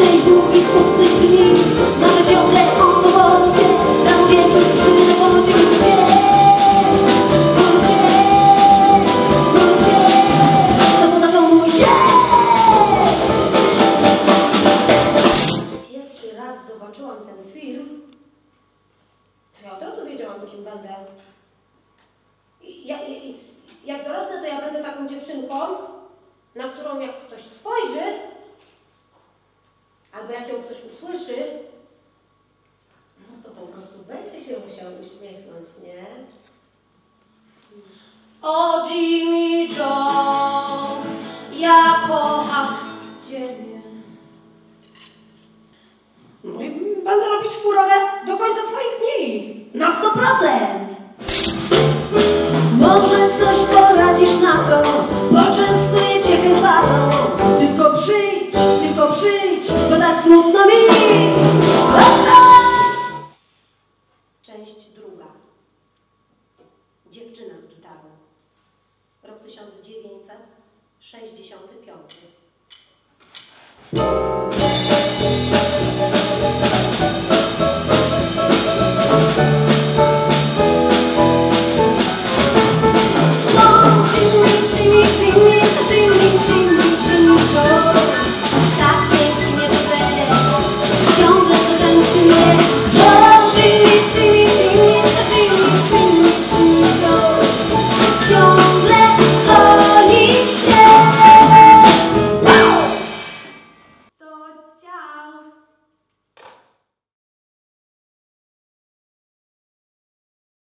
Sześć długich, pustych dni. Marzę ciągle o sobocie Tam wieczór przyrodził Cię Ludzie, ludzie Sobota to mój dzień. Pierwszy raz zobaczyłam ten film. To ja od razu wiedziałam, kim będę. I, jak dorosnę, to ja będę taką dziewczynką, na którą jak ktoś spojrzy, albo jak ją ktoś usłyszy, no to po prostu będzie się musiał uśmiechnąć, nie? O Jimmy tak smutno mi. Część druga. Dziewczyna z gitarą. Rok 1965.